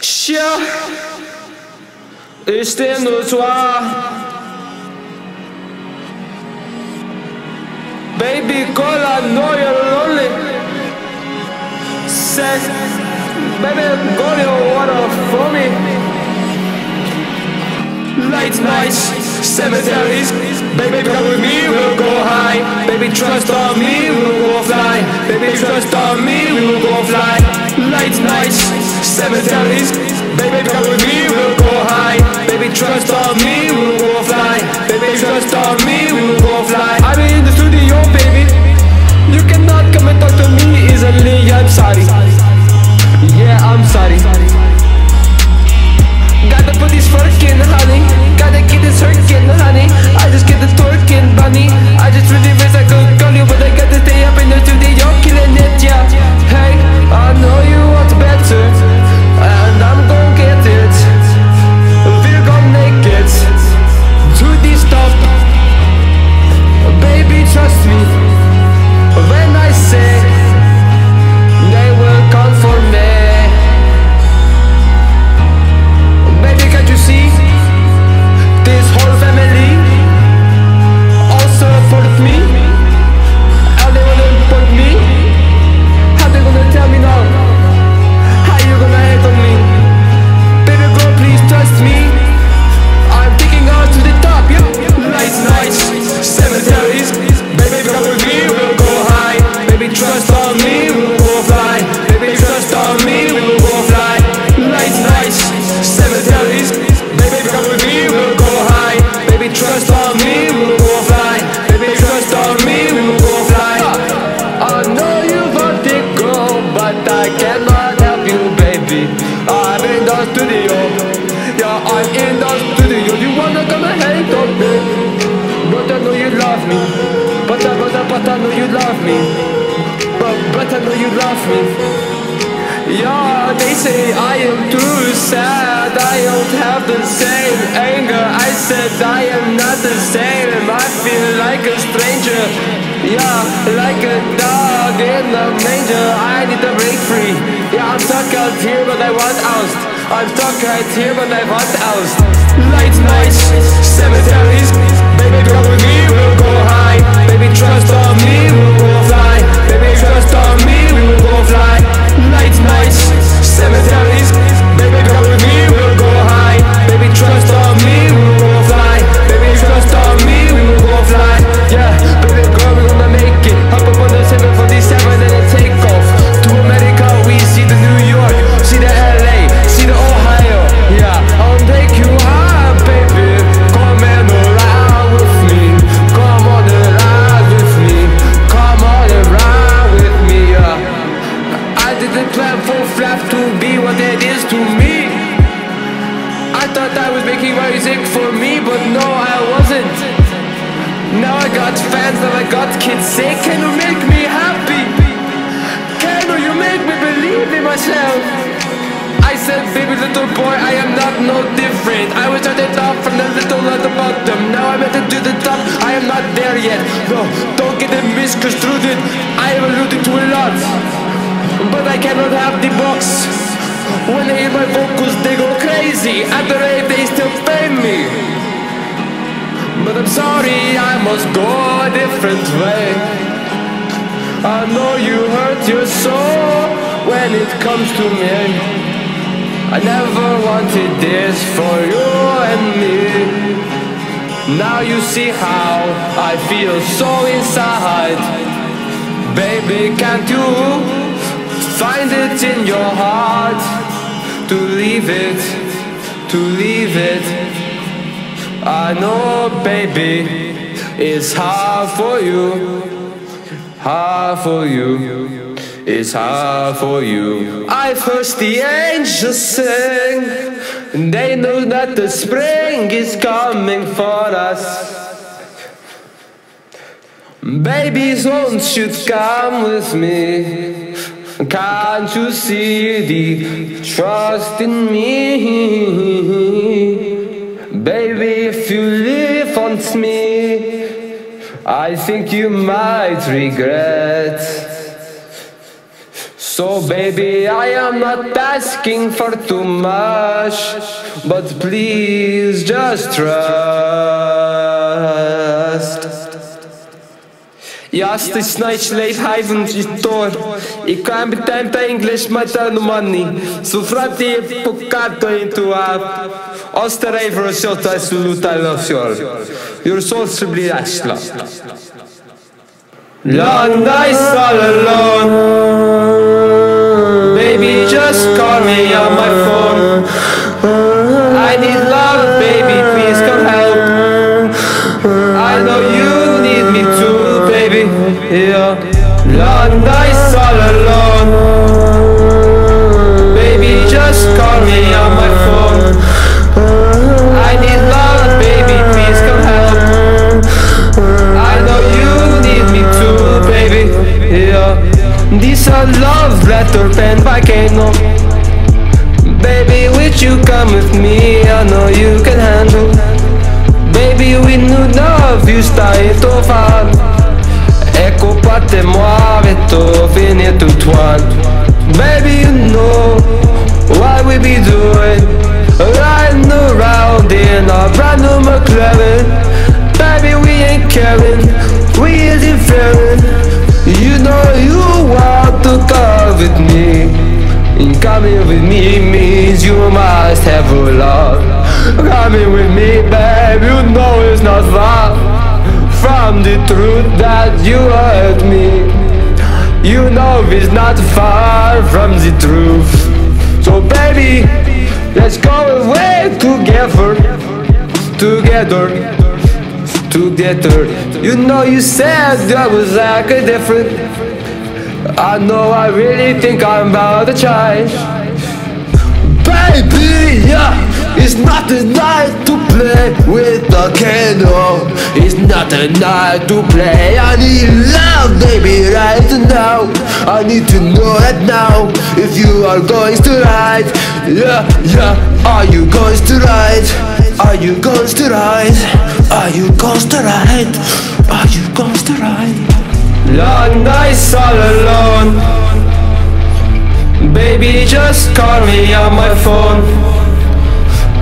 Chien, ich t'aime nur toi. Baby, girl, I know you're lonely. Say, baby, girl, you wanna for me. Late nights, cemeteries. Baby, come with me, we'll go high. Baby, trust on me, we'll go fly. Baby, trust on me, we will go fly. Late nights, cemeteries. Baby, come with me, we'll go high. Baby, trust on me, we'll go fly. Baby, trust on me, This the studio. Yeah, I'm in the studio. You wanna come and hate on me? But I know you love me. But I, but I, but I know you love me. But, but I know you love me. Yeah, they say I am too sad. I don't have the same anger. I said I am not the same. I feel like a stranger. Yeah, like a dog in the manger. I need to break free. Yeah, I'm stuck out here, but I want out. I'm stuck right here, but I want out. Light nights, cemeteries. Baby, come with me, we'll go high. Baby, trust on me, Now I got fans, now I got kids say, Can you make me happy? Can you make me believe in myself? I said, baby little boy, I am not no different. I was at the top from the little at the bottom. Now I'm headed to the top, I am not there yet. No, don't get it misconstrued. I am alluding to a lot. But I cannot have the box. When they hear my vocals, they go crazy. At the rave, they still pay me. But I'm sorry, I must go a different way. I know you hurt your soul when it comes to me. I never wanted this for you and me. Now you see how I feel so inside. Baby, can't you find it in your heart to leave it, to leave it? I know, baby, it's hard for you, hard for you. It's hard for you. I've heard the angels sing, they know that the spring is coming for us. Babies, won't you come with me? Can't you see the trust in me? Baby, if you live on me, I think you might regret. So, baby, I am not asking for too much, but please just trust. Jasny snajt lejt hajvën gjittor I kam tempe English më të në mëni Su frati e pukato in tu ap Os të rej për osjo të asuluta lo fjor Jur sol së bli ashla Londaj all alone. Baby just call me on my phone. I need love baby please come help. I know you All alone Baby just call me on my phone I need love baby please come help I know you need me too, baby. Yeah. Love letter pen by Kano. Baby, with you come with me, I know you can handle. Baby, we knew love, you stai to fan. Ecco parte muove to fine tout one. Baby, you know what we be doing. Riding around in a brand new McLaren. Know it's not far from the truth. So, baby, let's go away together, together together. You know, you said that was like a different. I know, I really think I'm about to try. Baby, yeah, it's not the night to play with the candle. It's not a night to play. I need love, baby, right now. I need to know that now. If you are going to ride, yeah, yeah, are you going to ride? Are you going to ride? Are you going to ride? Are you going to ride? Long nights all alone. Baby, just call me on my phone.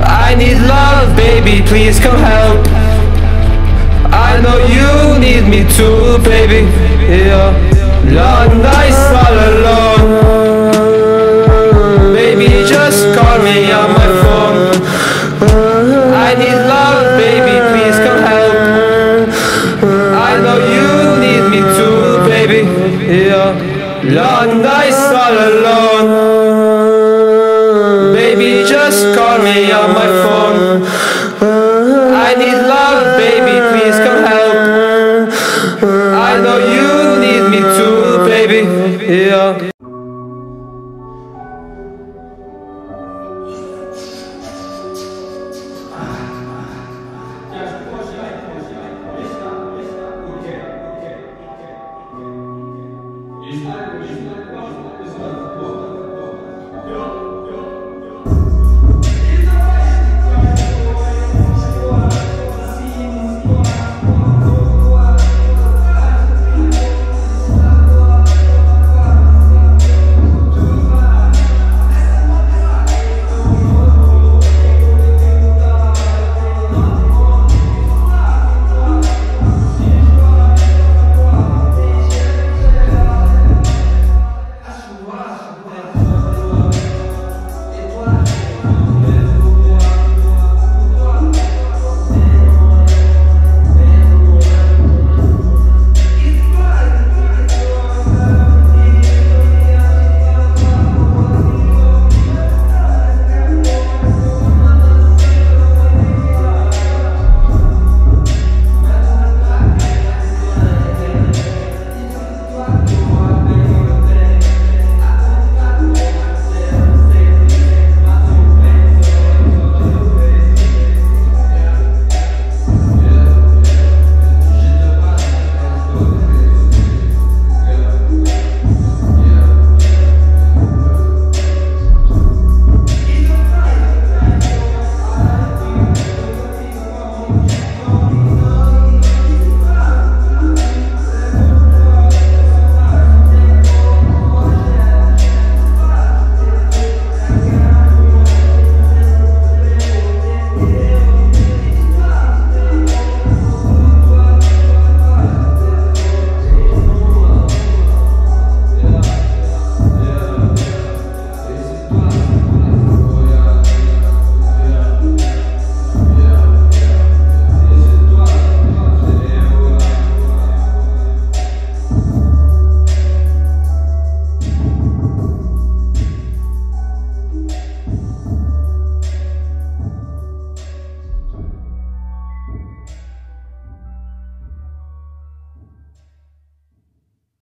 I need love, baby, please come help. I know you need me too, baby. Yeah. Long nights all alone. Baby, just call me on my phone. I need love, baby, please come help. I know you need me too, baby. Yeah. Long nights me on my phone. I need